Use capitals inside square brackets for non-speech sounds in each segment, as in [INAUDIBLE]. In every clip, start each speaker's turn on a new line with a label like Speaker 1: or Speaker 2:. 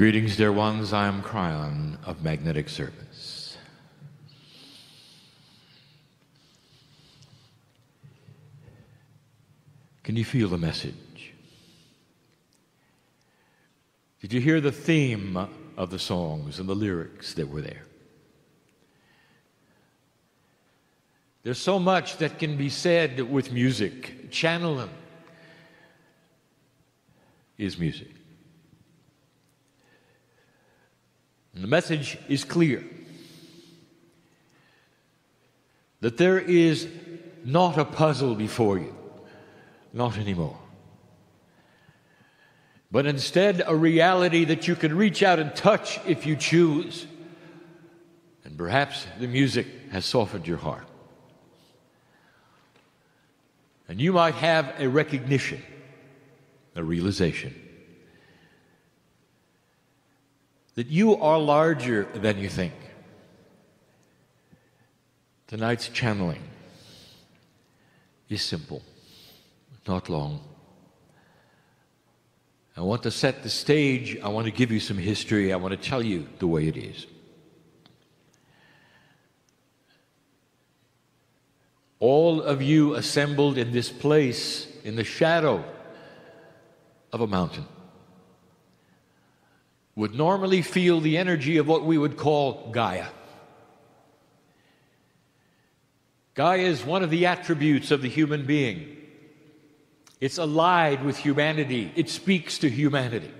Speaker 1: Greetings, dear ones. I am Kryon of Magnetic Service. Can you feel the message? Did you hear the theme of the songs and the lyrics that were there? There's so much that can be said with music. Channeling is music. And the message is clear that there is not a puzzle before you, not anymore. But instead, a reality that you can reach out and touch if you choose. And perhaps the music has softened your heart. And you might have a recognition, a realization that you are larger than you think. Tonight's channeling is simple, not long. I want to set the stage. I want to give you some history. I want to tell you the way it is. All of you assembled in this place in the shadow of a mountain would normally feel the energy of what we would call Gaia. Gaia is one of the attributes of the human being. It's allied with humanity, it speaks to humanity.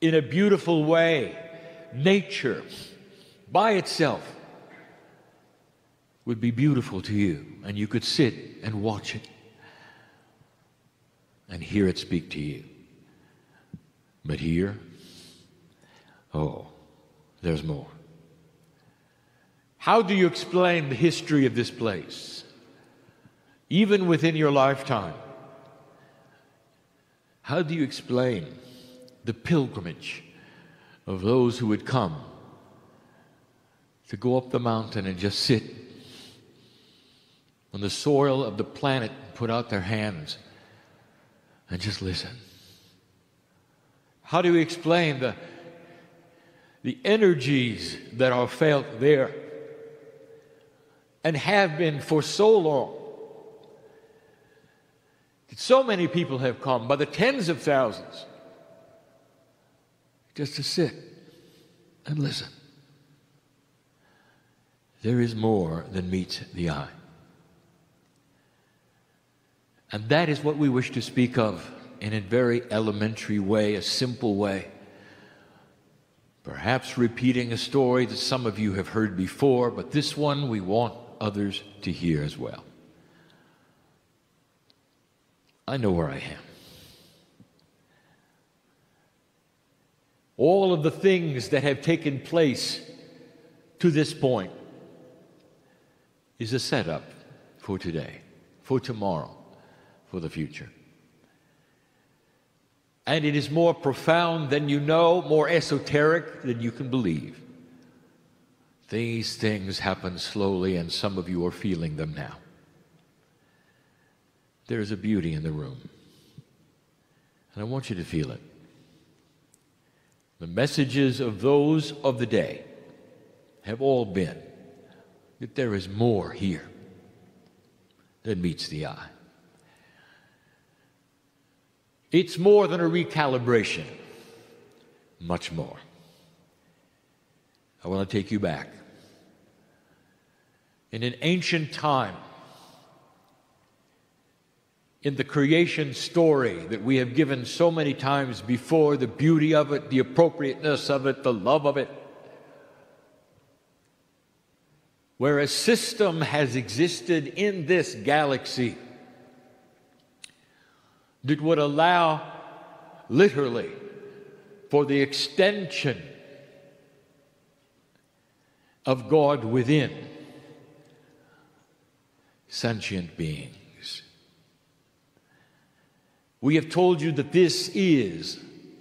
Speaker 1: In a beautiful way, nature by itself would be beautiful to you, and you could sit and watch it and hear it speak to you. But here, oh, there's more. How do you explain the history of this place? Even within your lifetime, how do you explain the pilgrimage of those who would come to go up the mountain and just sit on the soil of the planet, and put out their hands, and just listen? How do we explain the, the energies that are felt there and have been for so long? That so many people have come by the tens of thousands just to sit and listen. There is more than meets the eye. And that is what we wish to speak of in a very elementary way, a simple way. Perhaps repeating a story that some of you have heard before, but this one we want others to hear as well. I know where I am. All of the things that have taken place to this point is a setup for today, for tomorrow, for the future and it is more profound than you know, more esoteric than you can believe. These things happen slowly, and some of you are feeling them now. There is a beauty in the room, and I want you to feel it. The messages of those of the day have all been that there is more here than meets the eye. It's more than a recalibration, much more. I want to take you back. In an ancient time, in the creation story that we have given so many times before, the beauty of it, the appropriateness of it, the love of it, where a system has existed in this galaxy that would allow, literally, for the extension of God within sentient beings. We have told you that this is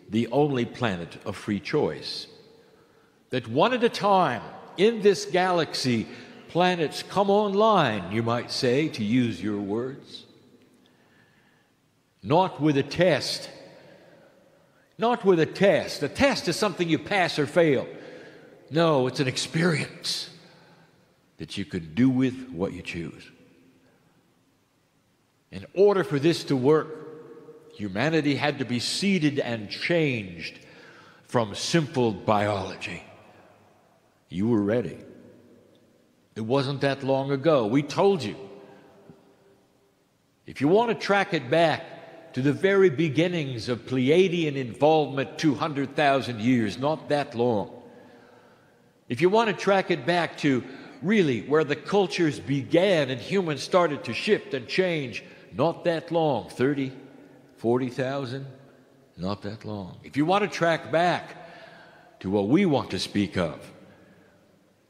Speaker 1: the only planet of free choice. That one at a time in this galaxy, planets come online, you might say, to use your words not with a test Not with a test. A test is something you pass or fail. No, it's an experience that you can do with what you choose. In order for this to work, humanity had to be seeded and changed from simple biology. You were ready. It wasn't that long ago. We told you. If you want to track it back to the very beginnings of Pleiadian involvement 200,000 years, not that long. If you want to track it back to really where the cultures began and humans started to shift and change, not that long 30, 40,000, not that long. If you want to track back to what we want to speak of,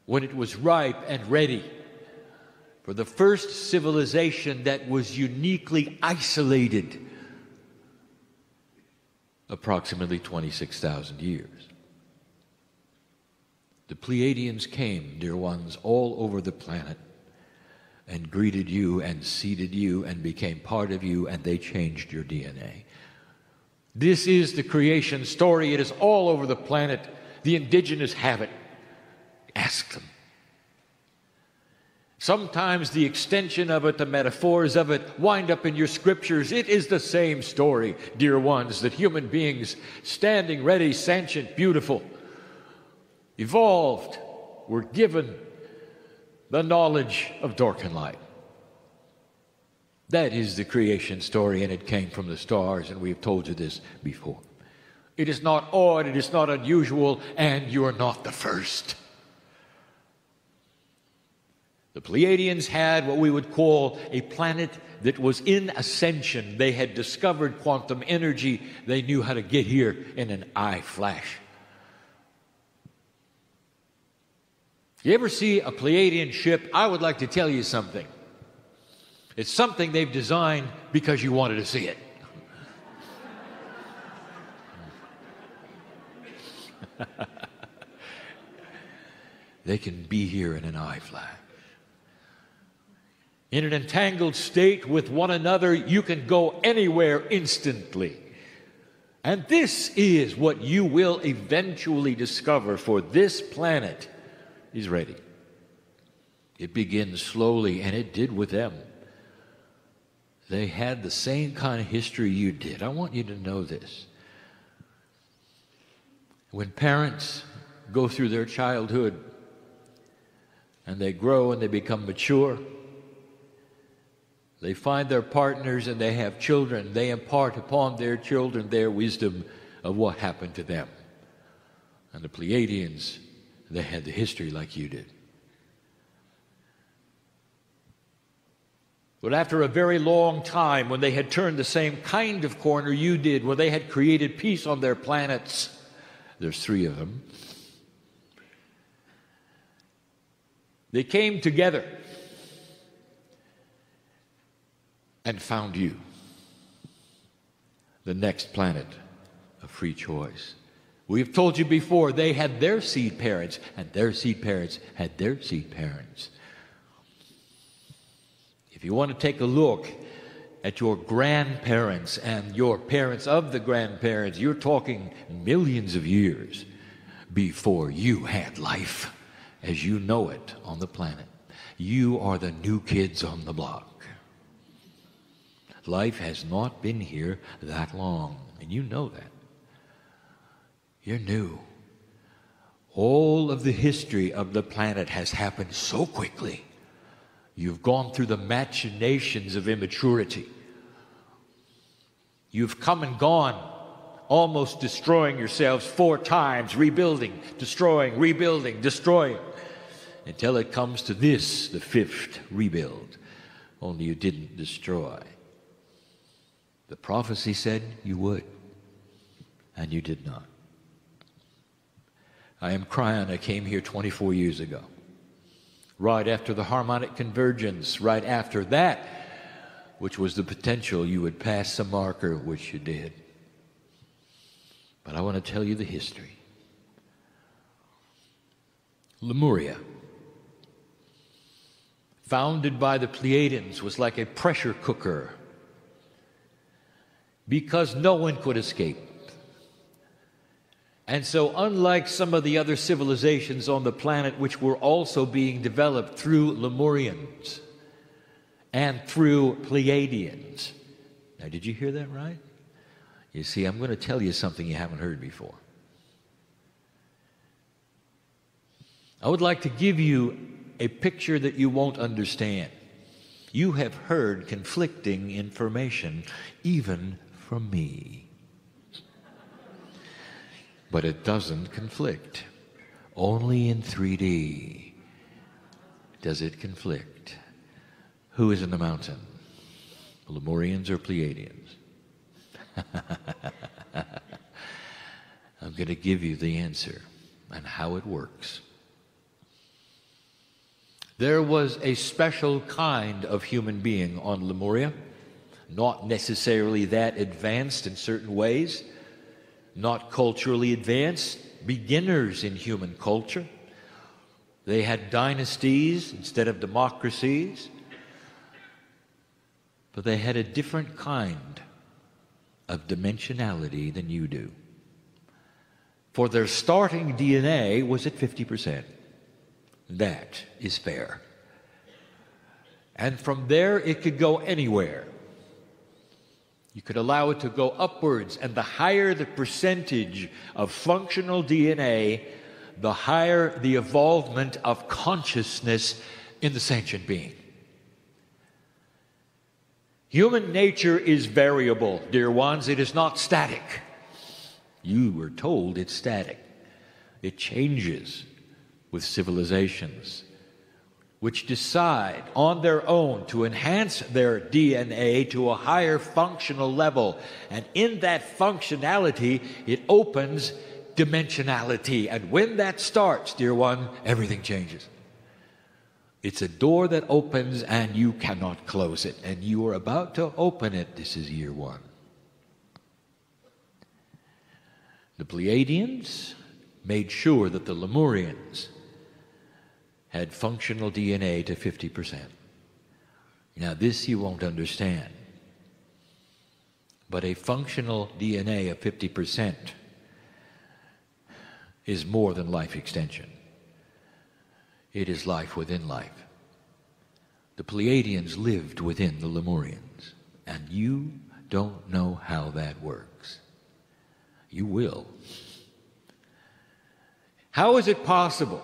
Speaker 1: when it was ripe and ready for the first civilization that was uniquely isolated approximately 26,000 years. The Pleiadians came, dear ones, all over the planet and greeted you and seeded you and became part of you and they changed your DNA. This is the creation story. It is all over the planet. The indigenous have it. Ask them. Sometimes the extension of it, the metaphors of it, wind up in your scriptures. It is the same story, dear ones, that human beings, standing ready, sentient, beautiful, evolved, were given the knowledge of dark and light. That is the creation story, and it came from the stars, and we've told you this before. It is not odd, it is not unusual, and you are not the first. The Pleiadians had what we would call a planet that was in ascension. They had discovered quantum energy. They knew how to get here in an eye flash. You ever see a Pleiadian ship? I would like to tell you something. It's something they've designed because you wanted to see it. [LAUGHS] they can be here in an eye flash. In an entangled state with one another, you can go anywhere instantly. And this is what you will eventually discover for this planet is ready. It begins slowly, and it did with them. They had the same kind of history you did. I want you to know this. When parents go through their childhood and they grow and they become mature, they find their partners and they have children. They impart upon their children their wisdom of what happened to them. And the Pleiadians they had the history like you did. But after a very long time, when they had turned the same kind of corner you did, when they had created peace on their planets, there's three of them, they came together and found you, the next planet of free choice. We've told you before, they had their seed parents, and their seed parents had their seed parents. If you want to take a look at your grandparents and your parents of the grandparents, you're talking millions of years before you had life as you know it on the planet. You are the new kids on the block. Life has not been here that long, and you know that. You're new. All of the history of the planet has happened so quickly. You've gone through the machinations of immaturity. You've come and gone, almost destroying yourselves four times, rebuilding, destroying, rebuilding, destroying, until it comes to this, the fifth rebuild. Only you didn't destroy. The prophecy said you would, and you did not. I am Kryon. I came here 24 years ago. Right after the harmonic convergence, right after that, which was the potential you would pass the marker, which you did. But I want to tell you the history. Lemuria, founded by the Pleiadians, was like a pressure cooker because no one could escape. And so, unlike some of the other civilizations on the planet, which were also being developed through Lemurians and through Pleiadians. Now, did you hear that right? You see, I'm going to tell you something you haven't heard before. I would like to give you a picture that you won't understand. You have heard conflicting information, even from me but it doesn't conflict. Only in 3D does it conflict. Who is in the mountain? Lemurians or Pleiadians? [LAUGHS] I'm going to give you the answer and how it works. There was a special kind of human being on Lemuria, not necessarily that advanced in certain ways not culturally advanced, beginners in human culture. They had dynasties instead of democracies, but they had a different kind of dimensionality than you do. For their starting DNA was at 50%. That is fair. And from there, it could go anywhere. You could allow it to go upwards, and the higher the percentage of functional DNA, the higher the evolvement of consciousness in the sentient being. Human nature is variable, dear ones. It is not static. You were told it's static. It changes with civilizations which decide on their own to enhance their DNA to a higher functional level. And in that functionality, it opens dimensionality. And when that starts, dear one, everything changes. It's a door that opens and you cannot close it. And you are about to open it. This is year one. The Pleiadians made sure that the Lemurians had functional DNA to 50%. Now, this you won't understand. But a functional DNA of 50% is more than life extension. It is life within life. The Pleiadians lived within the Lemurians, and you don't know how that works. You will. How is it possible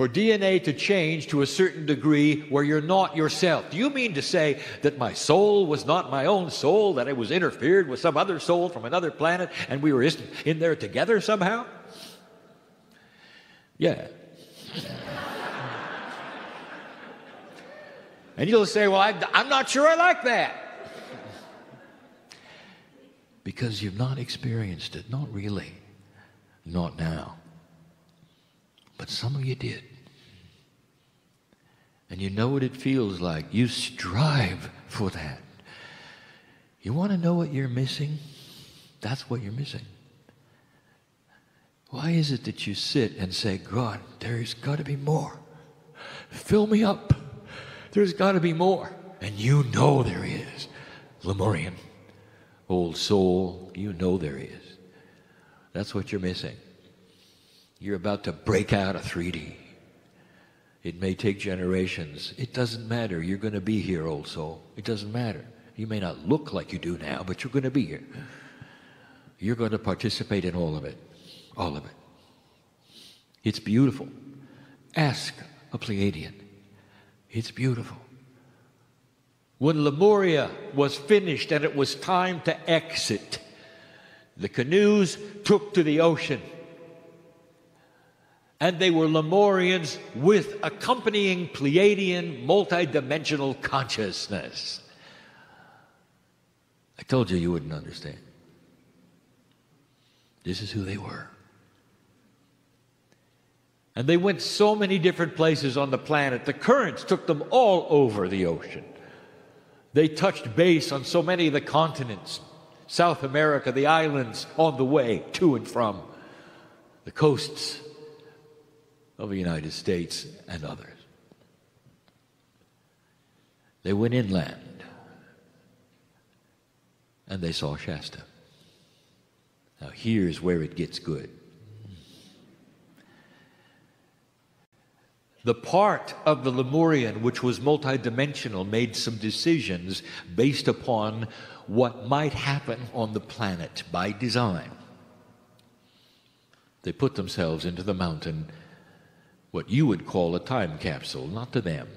Speaker 1: for DNA to change to a certain degree where you're not yourself. Do you mean to say that my soul was not my own soul, that it was interfered with some other soul from another planet and we were in there together somehow? Yeah. [LAUGHS] and you'll say, Well, I, I'm not sure I like that. Because you've not experienced it. Not really. Not now. But some of you did and you know what it feels like. You strive for that. You want to know what you're missing? That's what you're missing. Why is it that you sit and say, God, there's got to be more? Fill me up. There's got to be more. And you know there is. Lemurian, old soul, you know there is. That's what you're missing. You're about to break out of 3D. It may take generations. It doesn't matter. You're going to be here, old soul. It doesn't matter. You may not look like you do now, but you're going to be here. You're going to participate in all of it. All of it. It's beautiful. Ask a Pleiadian. It's beautiful. When Lemuria was finished and it was time to exit, the canoes took to the ocean and they were Lemurians with accompanying Pleiadian multidimensional consciousness. I told you you wouldn't understand. This is who they were. And they went so many different places on the planet. The currents took them all over the ocean. They touched base on so many of the continents South America, the islands on the way to and from, the coasts of the United States and others. They went inland and they saw Shasta. Now, here's where it gets good. The part of the Lemurian which was multidimensional made some decisions based upon what might happen on the planet by design. They put themselves into the mountain, what you would call a time capsule, not to them.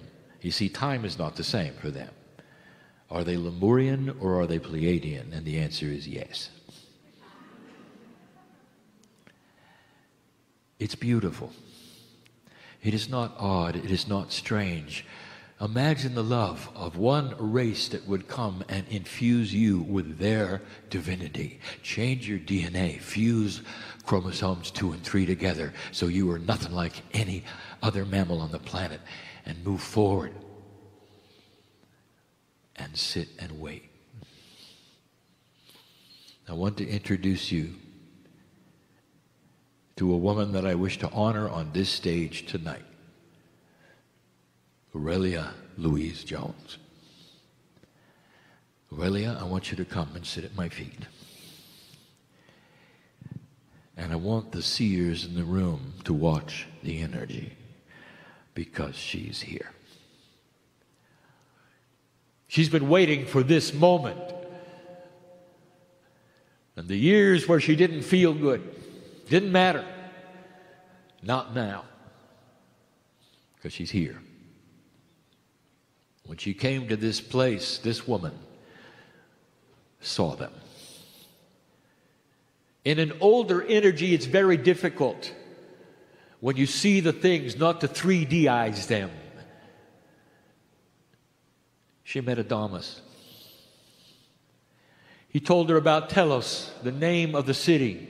Speaker 1: You see, time is not the same for them. Are they Lemurian or are they Pleiadian? And the answer is yes. It's beautiful. It is not odd. It is not strange. Imagine the love of one race that would come and infuse you with their divinity. Change your DNA, fuse chromosomes two and three together so you are nothing like any other mammal on the planet and move forward and sit and wait. I want to introduce you to a woman that I wish to honor on this stage tonight Aurelia Louise Jones. Aurelia, I want you to come and sit at my feet. Want the seers in the room to watch the energy because she's here. She's been waiting for this moment. And the years where she didn't feel good didn't matter. Not now. Because she's here. When she came to this place, this woman saw them. In an older energy, it's very difficult when you see the things not to 3Dize them. She met Adamas. He told her about Telos, the name of the city.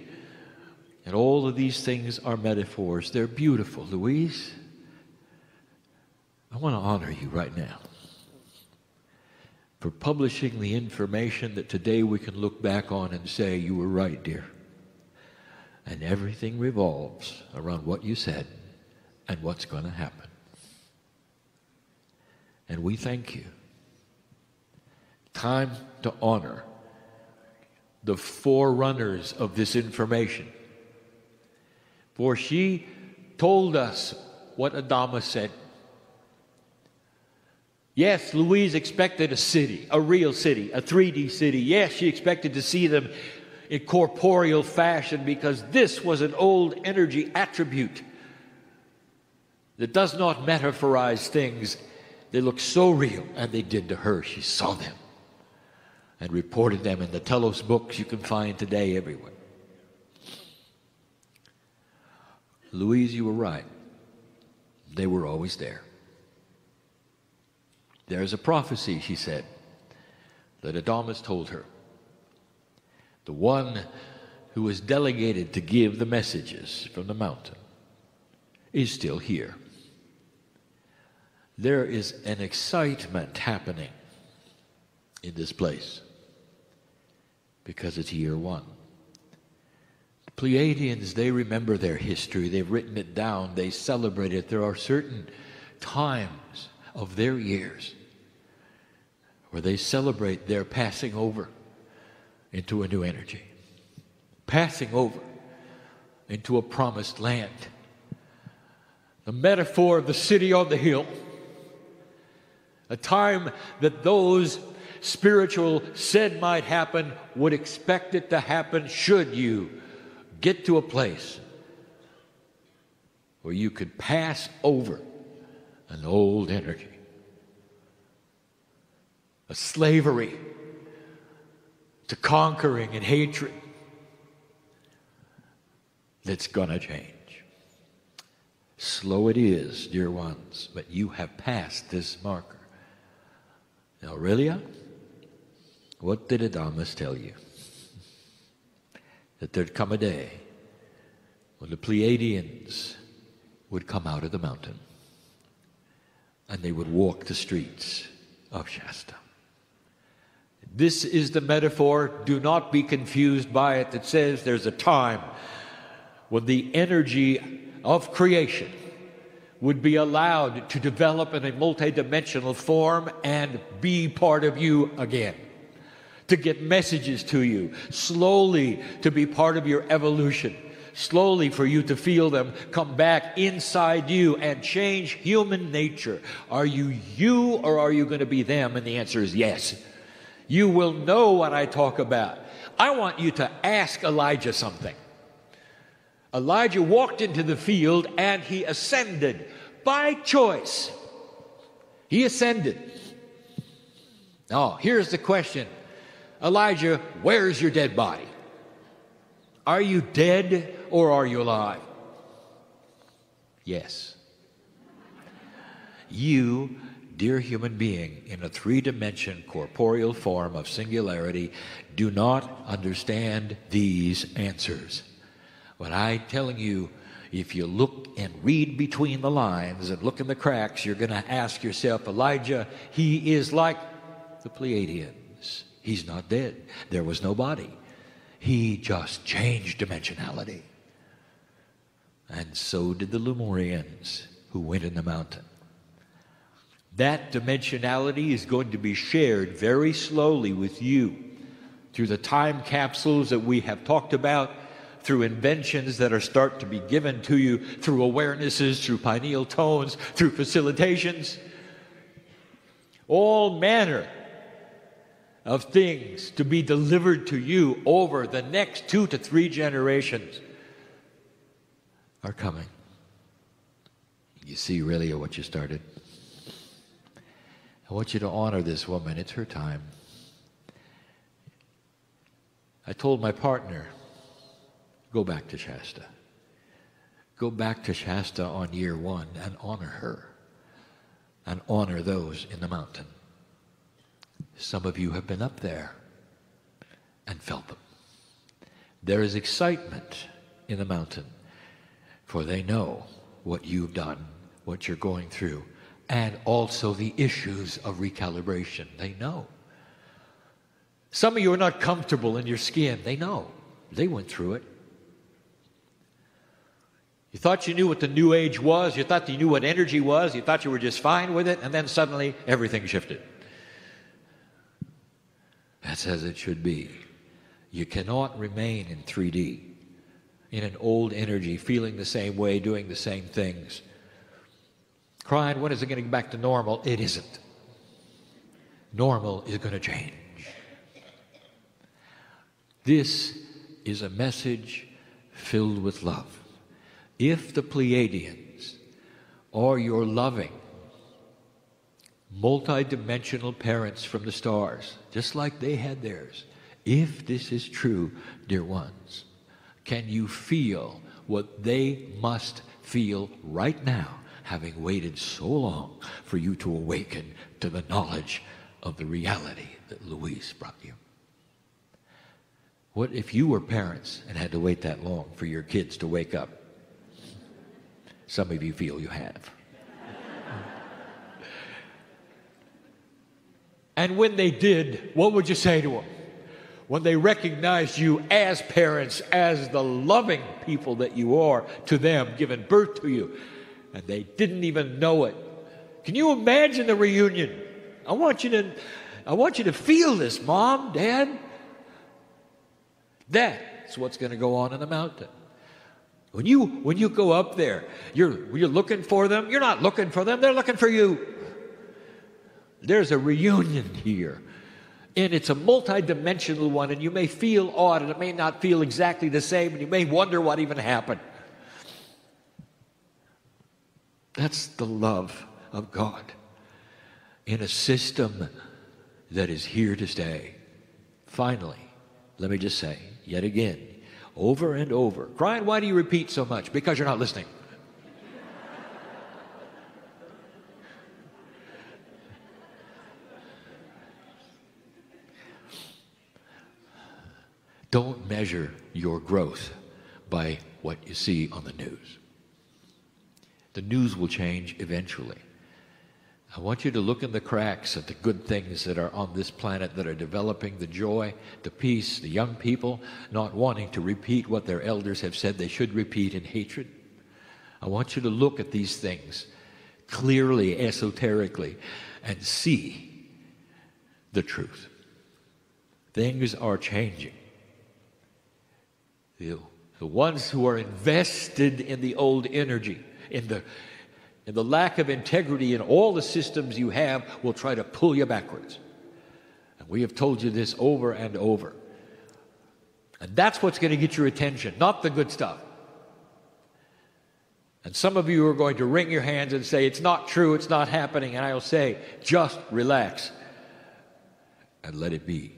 Speaker 1: And all of these things are metaphors. They're beautiful. Louise, I want to honor you right now for publishing the information that today we can look back on and say, You were right, dear. And everything revolves around what you said and what's going to happen. And we thank you. Time to honor the forerunners of this information. For she told us what Adama said Yes, Louise expected a city, a real city, a 3D city. Yes, she expected to see them in corporeal fashion because this was an old energy attribute that does not metaphorize things. They look so real, and they did to her. She saw them and reported them in the Telos books you can find today everywhere. Louise, you were right. They were always there. There's a prophecy, she said, that Adamus told her. The one who was delegated to give the messages from the mountain is still here. There is an excitement happening in this place because it's year one. The Pleiadians, they remember their history, they've written it down, they celebrate it. There are certain times of their years where they celebrate their passing over into a new energy, passing over into a promised land. The metaphor of the city on the hill, a time that those spiritual said might happen would expect it to happen should you get to a place where you could pass over an old energy, a slavery to conquering and hatred that's going to change. Slow it is, dear ones, but you have passed this marker. Now, Aurelia, what did Adamus tell you? That there'd come a day when the Pleiadians would come out of the mountain and they would walk the streets of Shasta. This is the metaphor. Do not be confused by it that says there's a time when the energy of creation would be allowed to develop in a multidimensional form and be part of you again. to get messages to you, slowly to be part of your evolution, slowly for you to feel them come back inside you and change human nature. Are you you or are you going to be them? And the answer is yes. You will know what I talk about. I want you to ask Elijah something. Elijah walked into the field and he ascended by choice. He ascended. Now, here's the question Elijah, where's your dead body? Are you dead or are you alive? Yes. You, dear human being, in a three dimension corporeal form of singularity, do not understand these answers. But I'm telling you, if you look and read between the lines and look in the cracks, you're going to ask yourself, Elijah, he is like the Pleiadians. He's not dead. There was no body. He just changed dimensionality. And so did the Lemurians who went in the mountain. That dimensionality is going to be shared very slowly with you through the time capsules that we have talked about, through inventions that are start to be given to you, through awarenesses, through pineal tones, through facilitations. All manner of things to be delivered to you over the next two to three generations are coming. You see, really, what you started. I want you to honor this woman. It's her time. I told my partner, go back to Shasta. Go back to Shasta on year one and honor her and honor those in the mountain. Some of you have been up there and felt them. There is excitement in the mountain, for they know what you've done, what you're going through, and also the issues of recalibration. They know. Some of you are not comfortable in your skin. They know. They went through it. You thought you knew what the new age was. You thought you knew what energy was. You thought you were just fine with it. And then suddenly everything shifted. That's as it should be. You cannot remain in 3D, in an old energy, feeling the same way, doing the same things. Kryon, when is it getting back to normal? It isn't. Normal is going to change. This is a message filled with love. If the Pleiadians are your loving, multidimensional parents from the stars, just like they had theirs. If this is true, dear ones, can you feel what they must feel right now, having waited so long for you to awaken to the knowledge of the reality that Louise brought you? What if you were parents and had to wait that long for your kids to wake up? Some of you feel you have. And when they did, what would you say to them? When they recognized you as parents, as the loving people that you are to them, giving birth to you, and they didn't even know it. Can you imagine the reunion? I want you to, I want you to feel this, mom, dad. That's what's going to go on in the mountain. When you when you go up there, you're you're looking for them. You're not looking for them. They're looking for you. There's a reunion here. And it's a multidimensional one, and you may feel odd, and it may not feel exactly the same, and you may wonder what even happened. That's the love of God in a system that is here to stay. Finally, let me just say, yet again, over and over. Kryon, why do you repeat so much? Because you're not listening. Don't measure your growth by what you see on the news. The news will change eventually. I want you to look in the cracks at the good things that are on this planet that are developing the joy, the peace, the young people not wanting to repeat what their elders have said they should repeat in hatred. I want you to look at these things clearly, esoterically, and see the truth. Things are changing. The, the ones who are invested in the old energy, in the, in the lack of integrity in all the systems you have, will try to pull you backwards. And we have told you this over and over. And that's what's going to get your attention, not the good stuff. And some of you are going to wring your hands and say, It's not true, it's not happening. And I'll say, Just relax and let it be.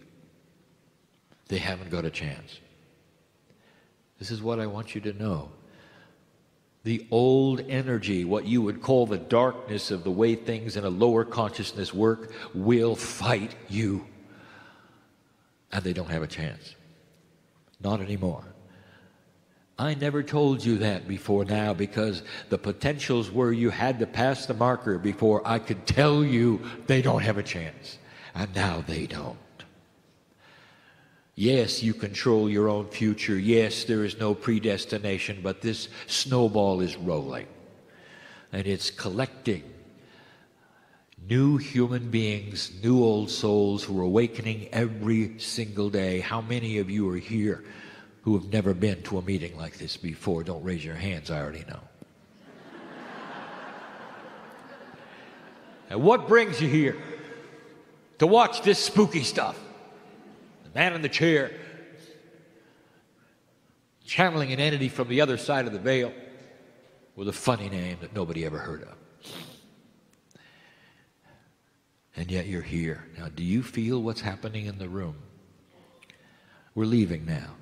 Speaker 1: They haven't got a chance. This is what I want you to know. The old energy, what you would call the darkness of the way things in a lower consciousness work, will fight you. And they don't have a chance. Not anymore. I never told you that before now because the potentials were you had to pass the marker before I could tell you they don't have a chance. And now they don't. Yes, you control your own future. Yes, there is no predestination, but this snowball is rolling and it's collecting new human beings, new old souls who are awakening every single day. How many of you are here who have never been to a meeting like this before? Don't raise your hands, I already know. [LAUGHS] and what brings you here? To watch this spooky stuff man in the chair, channeling an entity from the other side of the veil with a funny name that nobody ever heard of. And yet you're here. Now, do you feel what's happening in the room? We're leaving now.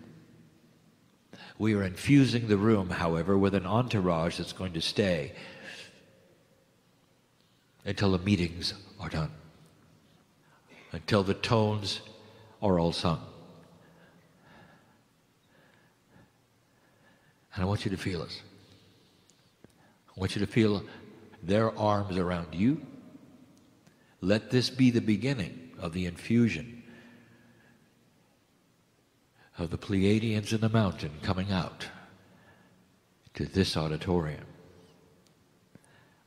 Speaker 1: We are infusing the room, however, with an entourage that's going to stay until the meetings are done, until the tones are all sung. And I want you to feel us. I want you to feel their arms around you. Let this be the beginning of the infusion of the Pleiadians in the mountain coming out to this auditorium.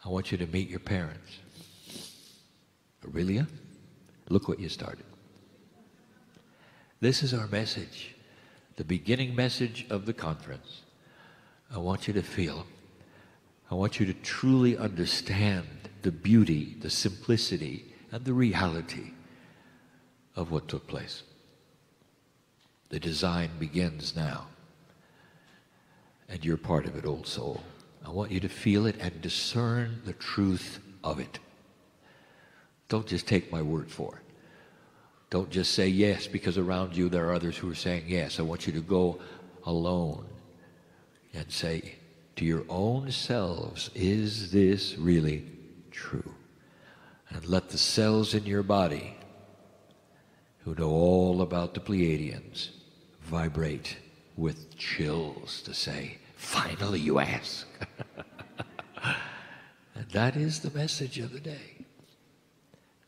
Speaker 1: I want you to meet your parents. Aurelia, look what you started. This is our message, the beginning message of the conference. I want you to feel, I want you to truly understand the beauty, the simplicity, and the reality of what took place. The design begins now, and you're part of it, old soul. I want you to feel it and discern the truth of it. Don't just take my word for it. Don't just say yes because around you there are others who are saying yes. I want you to go alone and say to your own selves, is this really true? And let the cells in your body who know all about the Pleiadians vibrate with chills to say, finally you ask. [LAUGHS] and that is the message of the day.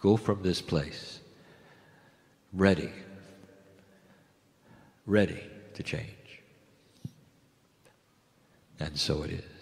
Speaker 1: Go from this place ready, ready to change. And so it is.